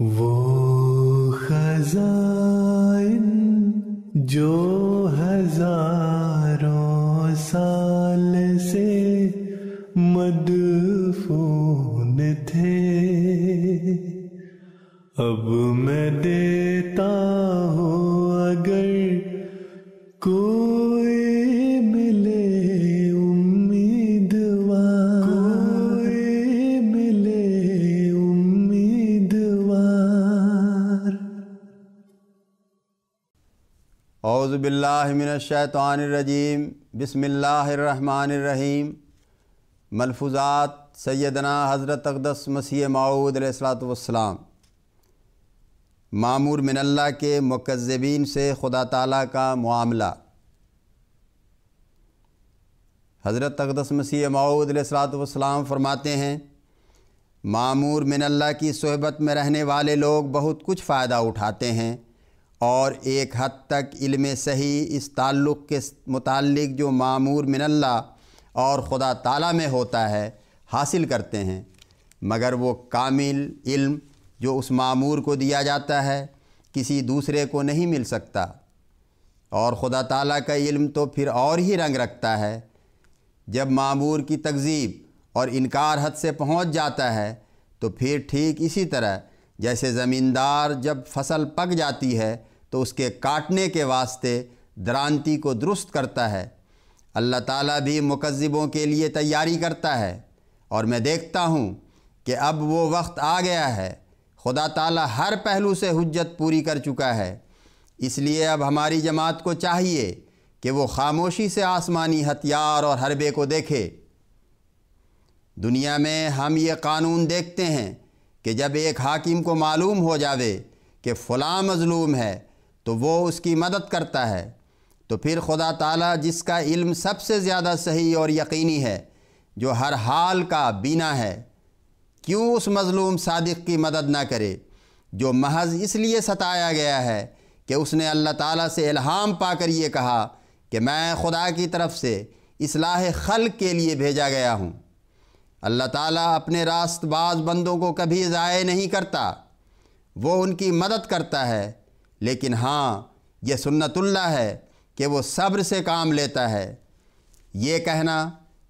वो खजाइन जो हज़ारों साल से मदफून थे। अब मैं देता हूँ अगर कोई औज़बिल्लिमिनशैतानरजीम बिसमीम मलफूज़ात सैदना हज़रत अकदस मसीह माऊद मामूर मिनल्ला के मुकज़बीन से खुदा ताला का मामला हज़रत अकदस मसीह माऊद वसलाम फरमाते हैं मामूर मिनल्ला की सोहबत में रहने वाले लोग बहुत कुछ फ़ायदा उठाते हैं और एक हद तक इल्म सही इस ताल्लुक़ के मुतालिक जो मामूर मिनल्ला और ख़ुदा ताला में होता है, हासिल करते हैं। मगर वो कामिल इल्म जो उस मामूर को दिया जाता है, किसी दूसरे को नहीं मिल सकता। और ख़ुदा ताला का इल्म तो फिर और ही रंग रखता है। जब मामूर की तकजीब और इनकार हद से पहुँच जाता है तो फिर ठीक इसी तरह, जैसे ज़मींदार जब फ़सल पक जाती है तो उसके काटने के वास्ते द्रांति को दुरुस्त करता है। अल्लाह ताला भी मुकज़िबों के लिए तैयारी करता है। और मैं देखता हूँ कि अब वो वक्त आ गया है। खुदा ताला हर पहलू से हुज्जत पूरी कर चुका है। इसलिए अब हमारी जमात को चाहिए कि वो खामोशी से आसमानी हथियार और हरबे को देखे। दुनिया में हम ये कानून देखते हैं कि जब एक हाकिम को मालूम हो जावे कि फ़लाँ मज़लूम है तो वो उसकी मदद करता है। तो फिर खुदा ताला जिसका इल्म सबसे ज़्यादा सही और यकीनी है, जो हर हाल का बीना है, क्यों उस मज़लूम सादिक की मदद ना करे, जो महज इसलिए सताया गया है कि उसने अल्लाह ताला से इल्हाम पाकर ये कहा कि मैं खुदा की तरफ़ से इसलाह खल के लिए भेजा गया हूँ। अल्लाह ताला अपने रास्तबाज बंदों को कभी ज़ाय नहीं करता। वो उनकी मदद करता है लेकिन हाँ यह सुन्नतुल्लाह है कि वो सब्र से काम लेता है। ये कहना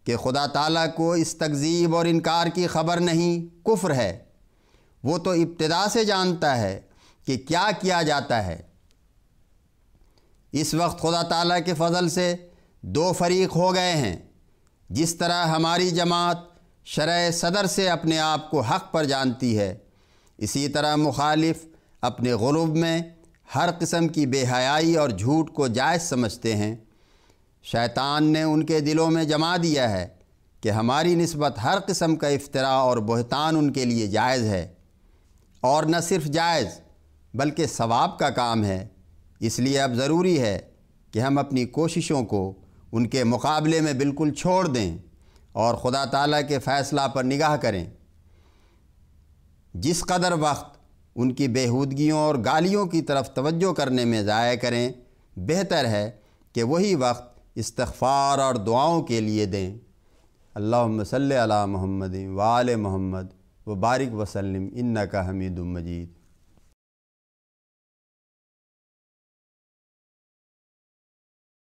कि खुदा ताला को इस तकजीब और इनकार की ख़बर नहीं, कुफ्र है। वो तो इब्तदा से जानता है कि क्या किया जाता है। इस वक्त खुदा ताला के फ़ज़ल से दो फरीक हो गए हैं। जिस तरह हमारी जमात शरह सदर से अपने आप को हक़ पर जानती है, इसी तरह मुखालिफ अपने गुरूब में हर किस्म की बेहयाई और झूठ को जायज़ समझते हैं। शैतान ने उनके दिलों में जमा दिया है कि हमारी नस्बत हर किस्म का इफ्तरा और बहतान उनके लिए जायज़ है। और न सिर्फ़ जायज़, बल्कि सवाब का काम है। इसलिए अब ज़रूरी है कि हम अपनी कोशिशों को उनके मुकाबले में बिल्कुल छोड़ दें और ख़ुदा ताला के फ़ैसला पर निगाह करें। जिस कदर वक्त उनकी बेहूदगियों और गालियों की तरफ़ तवज्जो करने में ज़ाय करें। बेहतर है कि वही वक्त इस्तफ़ार और दुआओं के लिए दें। अल्लाह सल महमद वाल महमद वबारक बारिक वसलम इन्ना का हमीद मजीद।